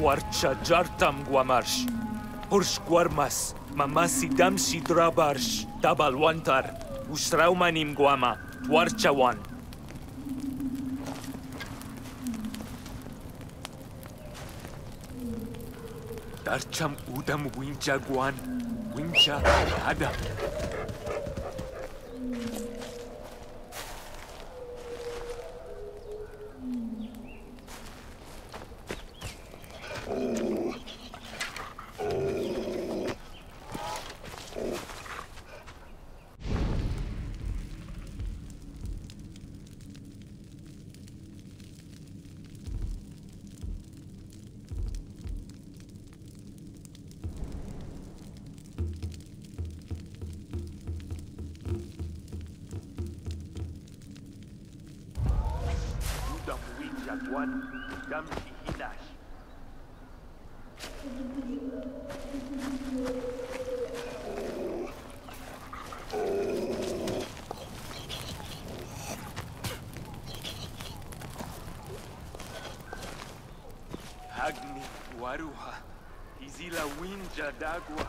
Warcha jartam guamarsh. Hursh guarmas. Mamasi damsi drabarsh. Tabal wantar. Usraumanim guama. Warcha wan. Darcham udam wincha guan. Wincha adam. Jadagua. d'Agua.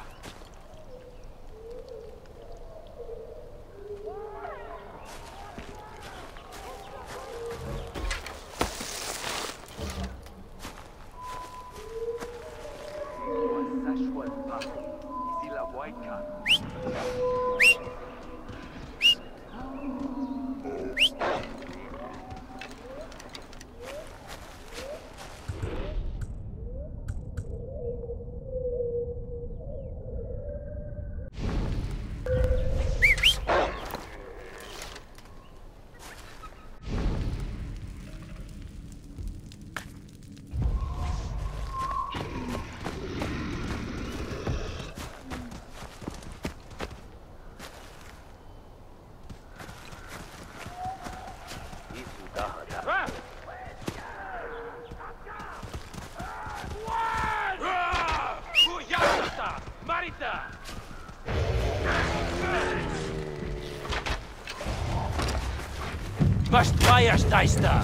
Sashuan Paku, Isila Waika. Esta está!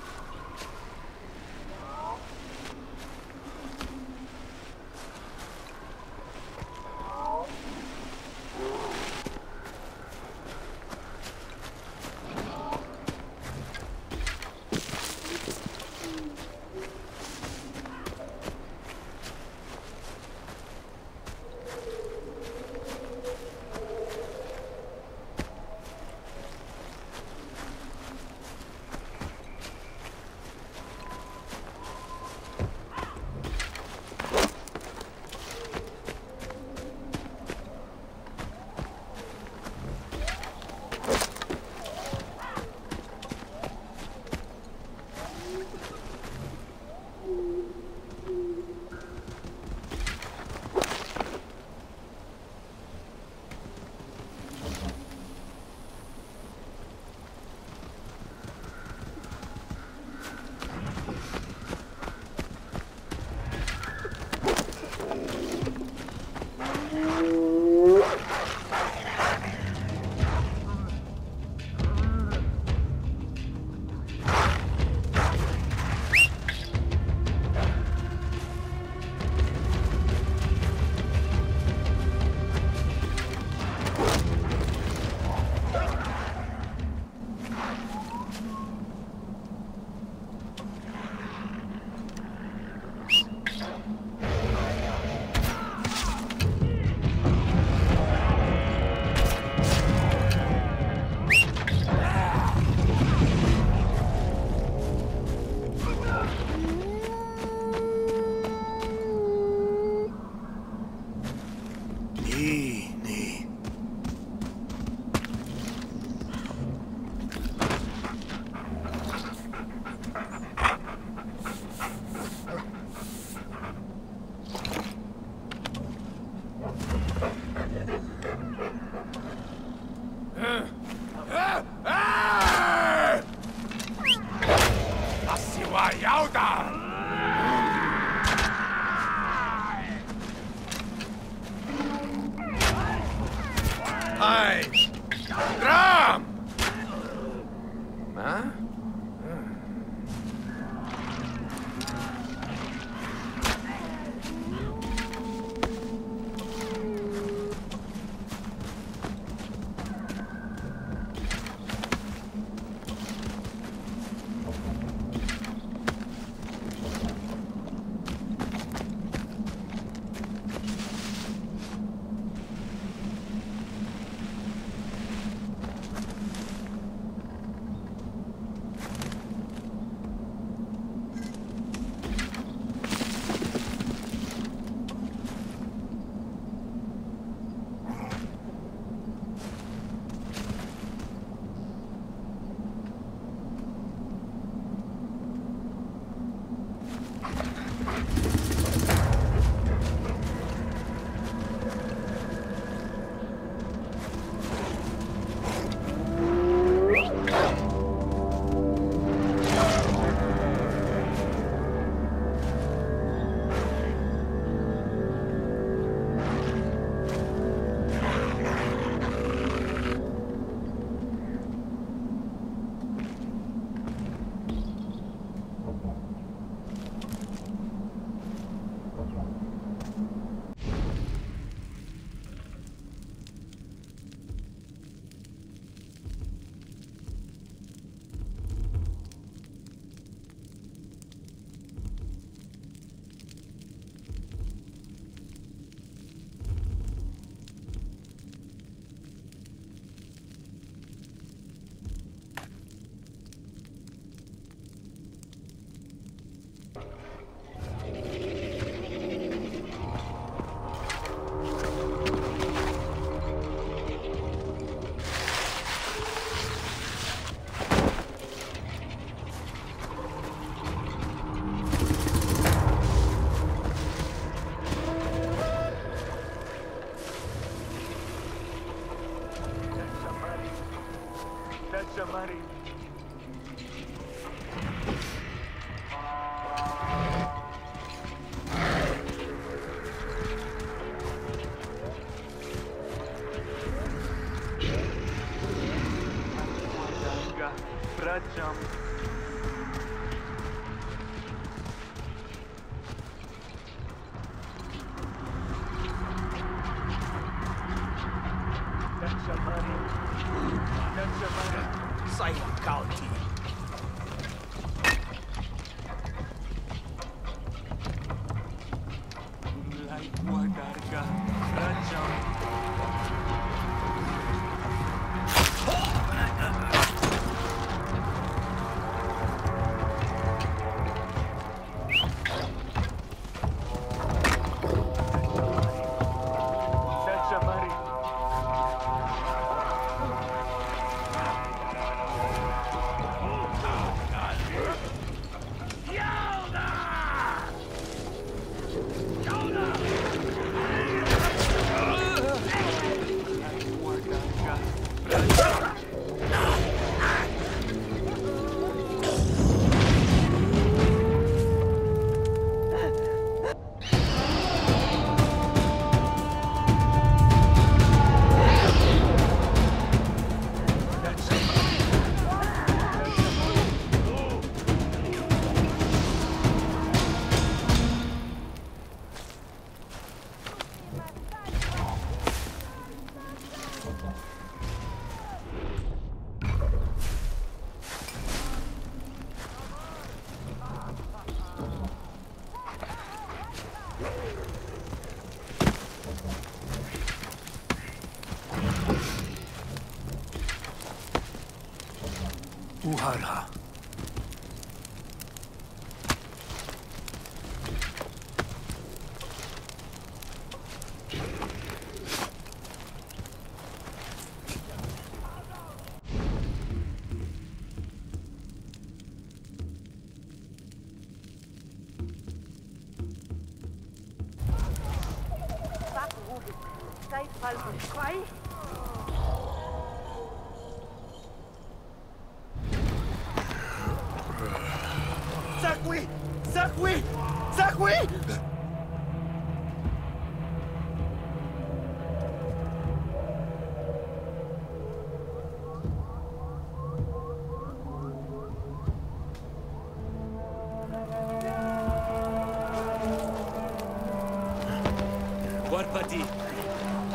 falso.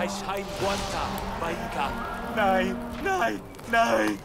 Shain Guanta Baika Nein, nein, nein!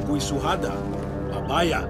aguiçurrada, a baia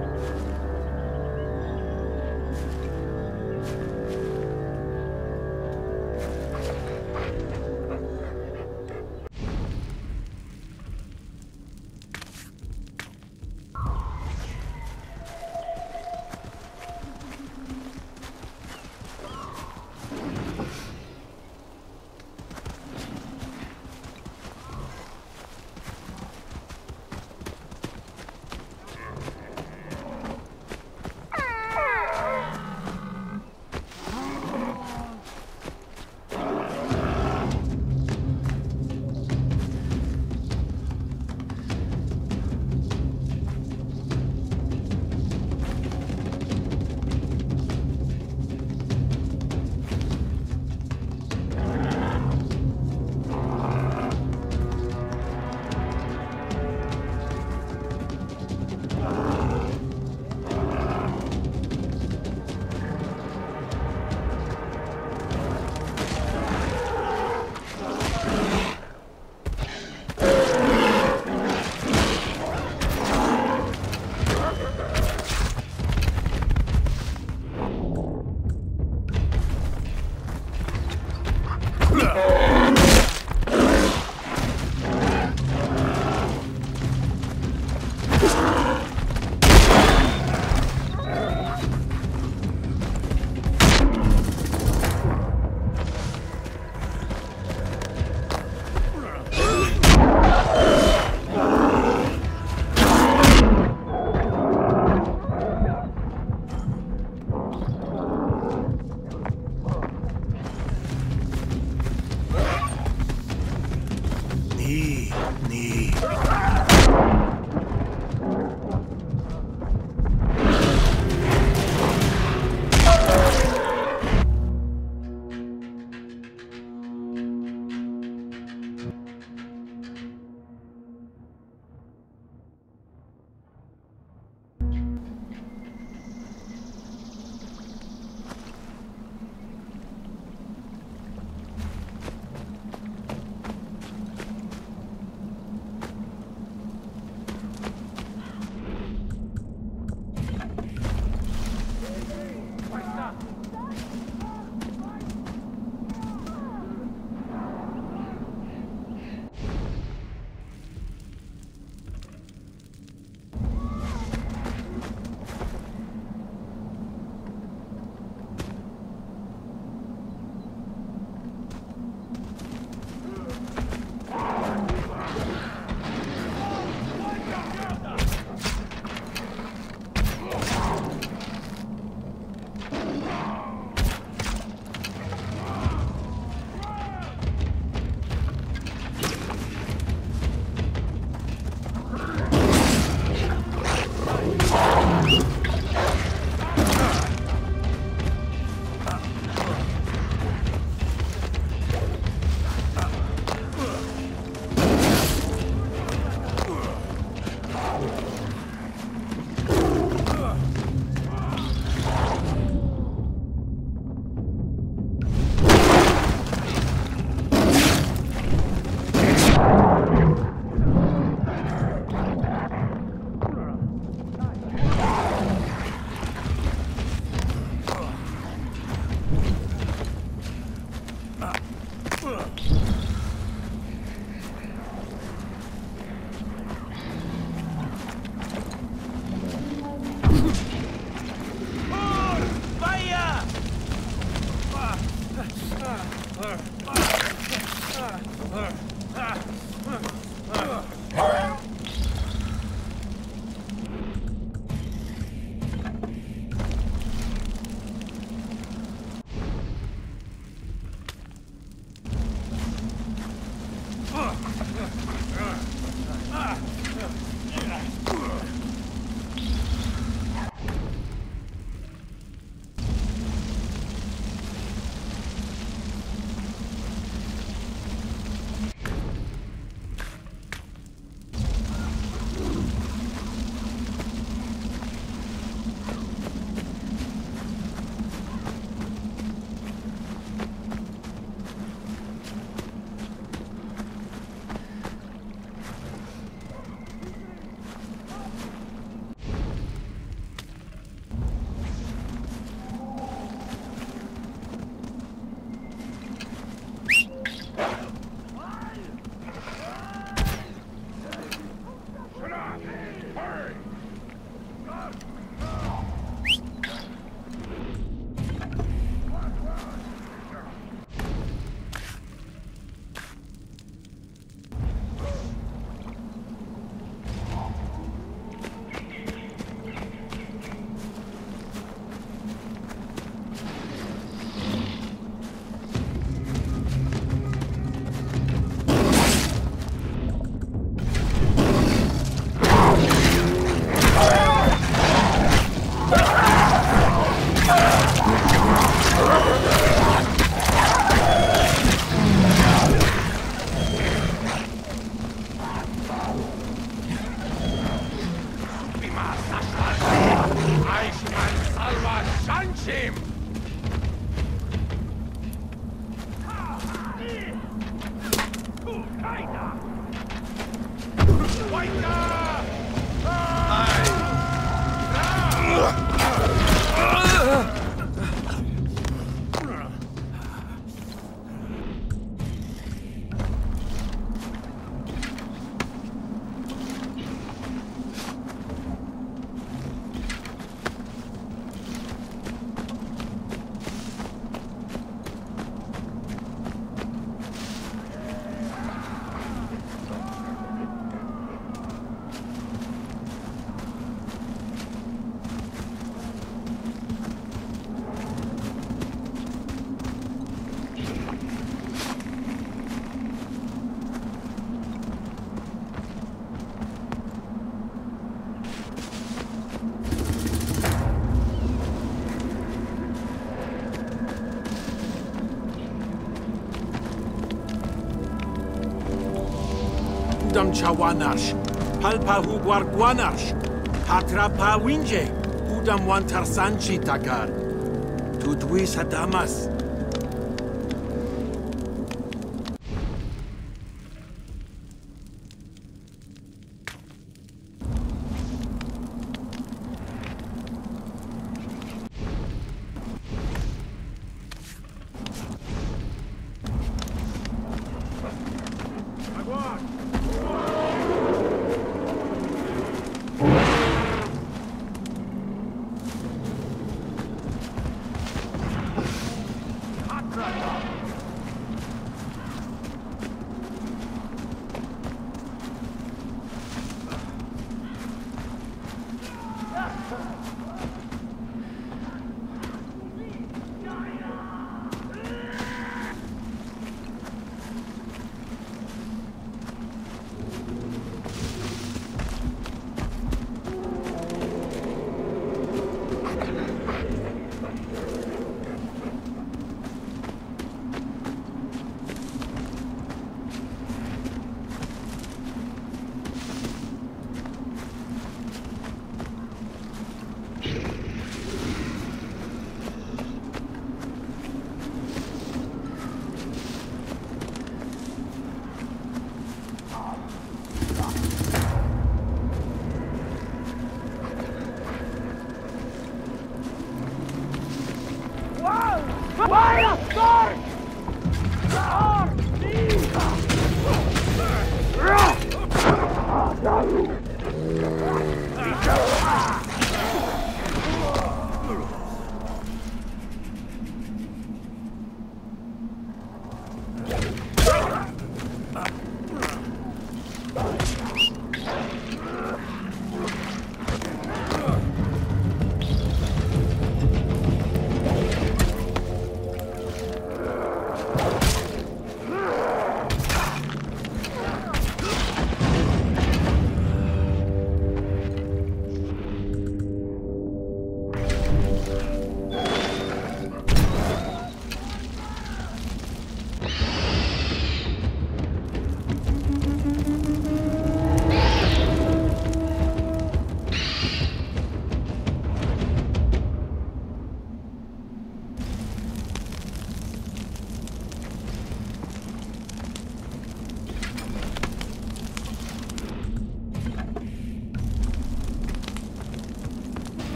Udam chawanash. Palpa huguarguanash. Hatrapa winje. Udam wantarsanchi tagar. Tudwis hadamas.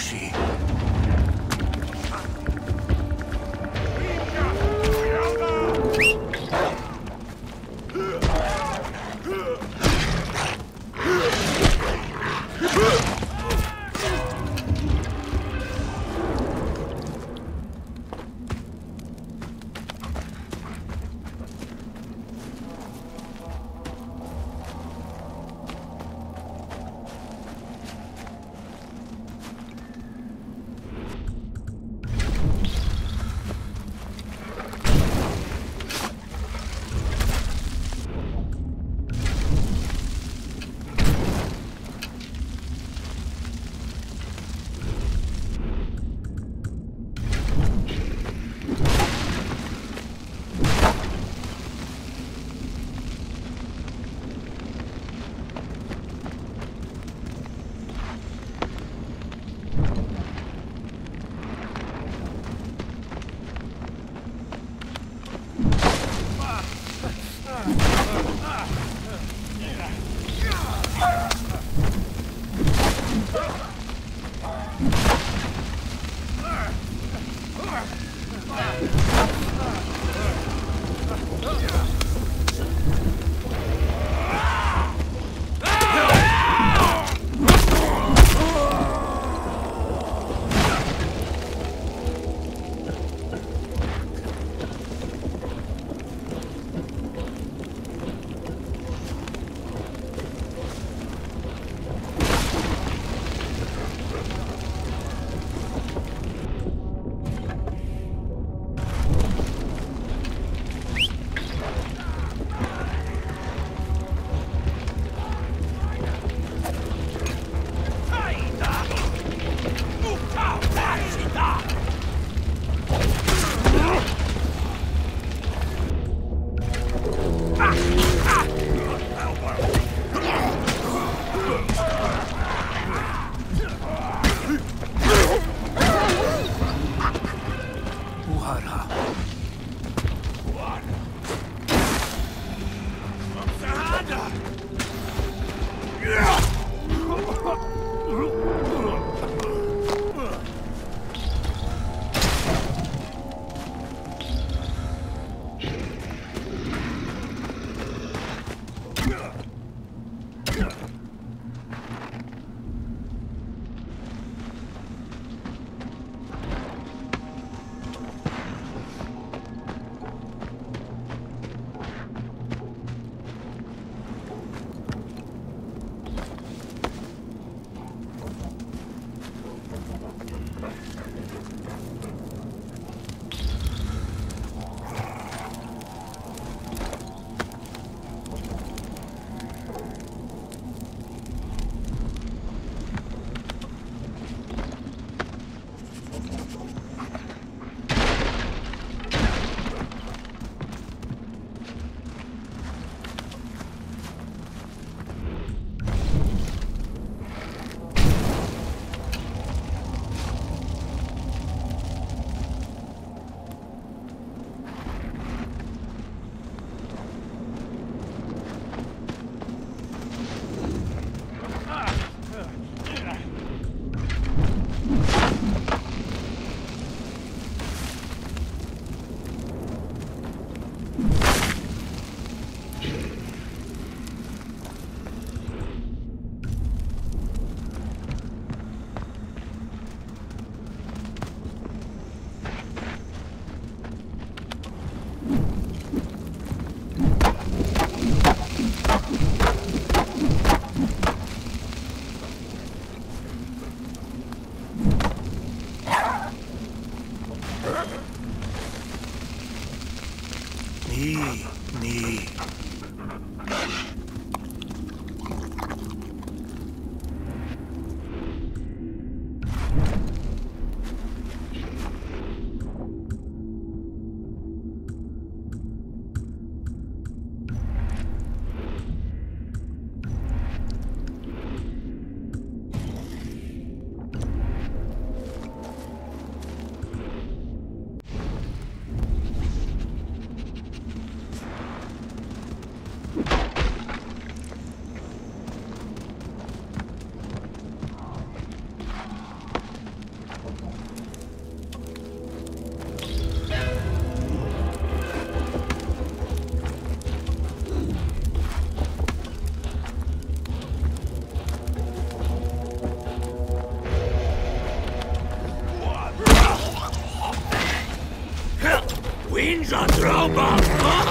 Tushi. Winja tromba!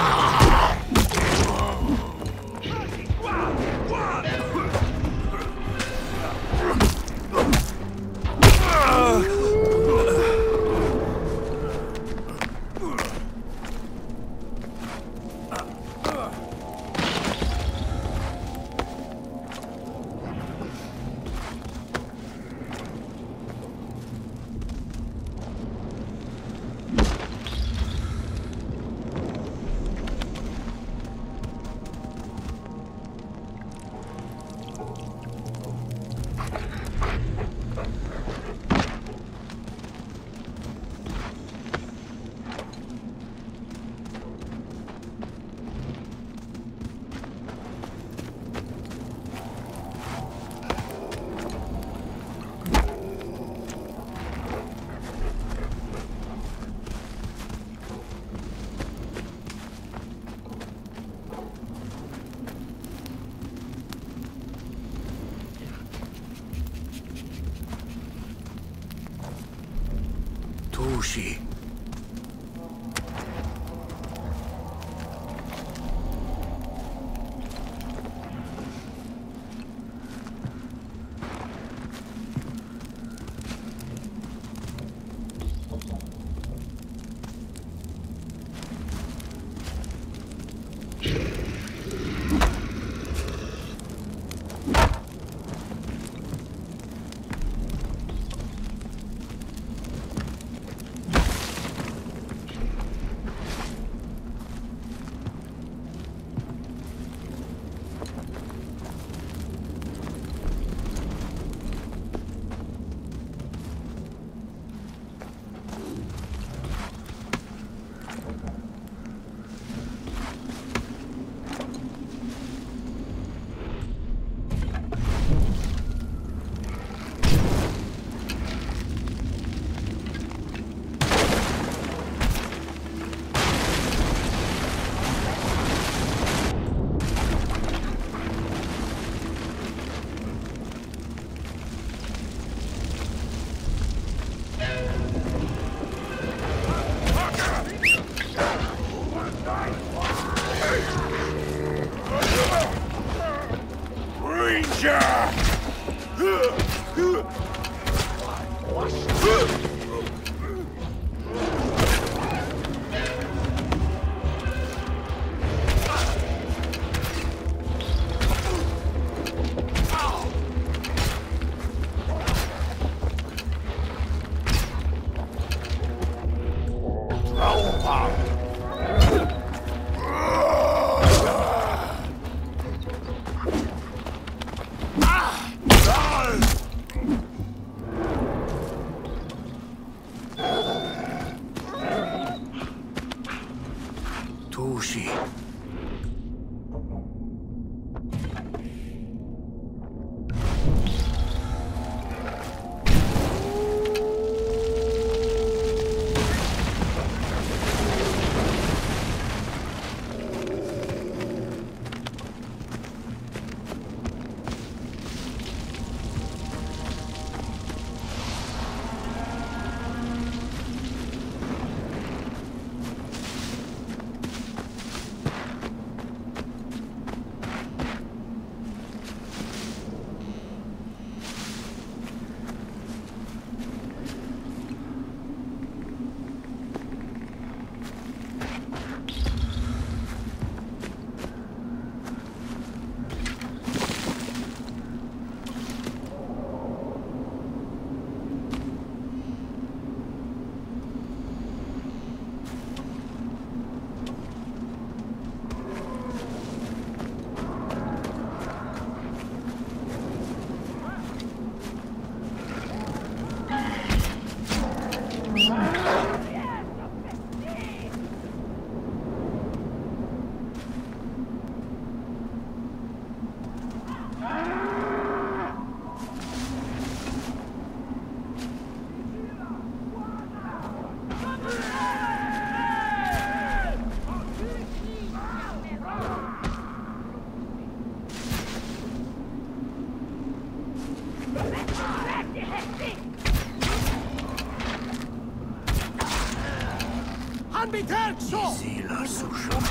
Easy, lass du schon.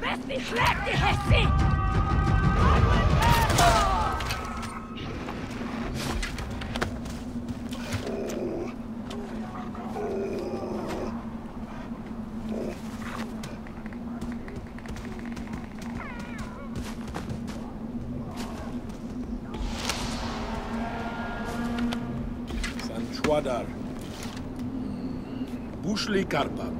Lass schlägt, die Hessi! Carpa.